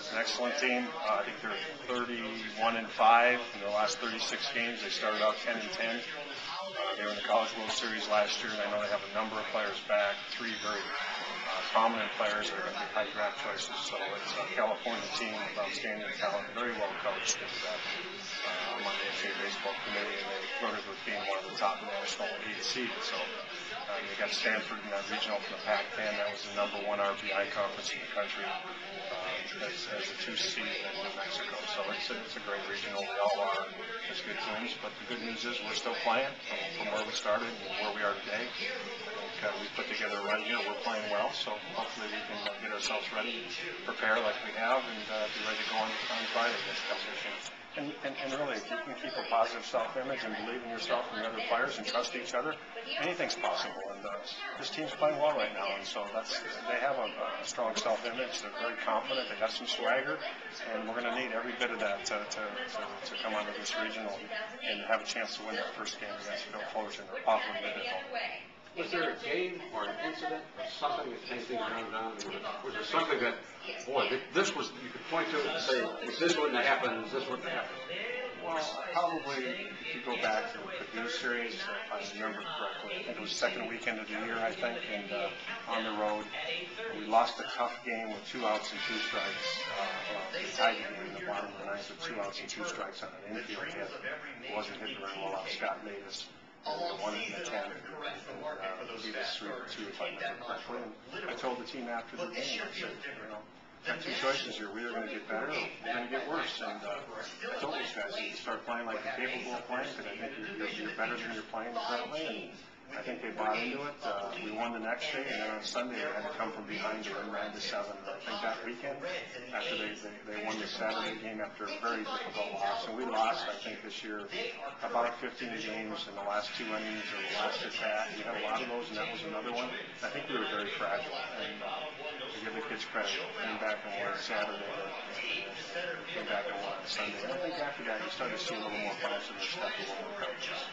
has an excellent team. Uh, I think they're 31 and 5 in their last 36 games. They started out 10 and 10. Uh, they were in the College World Series last year, and I know they have a number of players back, three very uh, prominent players that are going to be high draft choices. So it's a California team with outstanding talent, very well coached. And, uh, uh, I'm on the NCAA baseball committee, and they voted with being one of the top national eight seeds. So uh, they got Stanford in that regional from the Pac-10. That was the number one RPI conference in the country uh, as, a two seed in New Mexico. So it's a, it's a great regional. We all are. It's good teams, but the good news is we're still playing from, from where we started and where we are today. Uh, we put together a run here. We're playing well, so hopefully we can uh, get ourselves ready, prepare like we have, and uh, be ready to go on, on Friday against Kelsey Chance. And really, if you can keep a positive self-image and believe in yourself and the other players and trust each other, anything's possible. And uh, this team's playing well right now, and so that's they have a, a strong self-image. They're very confident. They got some swagger, and we're going to need every bit of that to, to, to, to come onto this regional and have a chance to win that first game against Bill Fullerton or possibly win it home. Was there a game or an incident or something that came around down? Was there something that, boy, this was, you could point to it and say, is this what happened, is this what happened? Well, probably if you go back to the Purdue series, if I remember correctly, I think it was second weekend of the year, I think, and uh, on the road, we lost a tough game with two outs and two strikes. Uh, we tied the game in the bottom of the ninth with two outs and two strikes on an infield hit. It wasn't hit very well off Scott Davis. The one in the 10 three to two, if I remember correctly. And I told the team after the game, I said, you know, got two choices here. We're either going to get better. or we're going to get worse. And uh, I told these guys, you start playing like you're capable of playing because I think you're, you're, you're better than you're playing currently. And I think they bought into it. Uh, we won the next day, and then on Sunday they had to come from behind to win nine to seven. I think that weekend, after they, they, they won the Saturday game after a very difficult loss, and we lost, I think, this year about 15 games in the last two innings or the last at bat. We had a lot of those, and that was another one. I think we were very fragile, and uh, to give the kids credit, came back and won Saturday, came back and won Sunday. And I think after that, you started to see a little more bounce in their step, a little more confidence.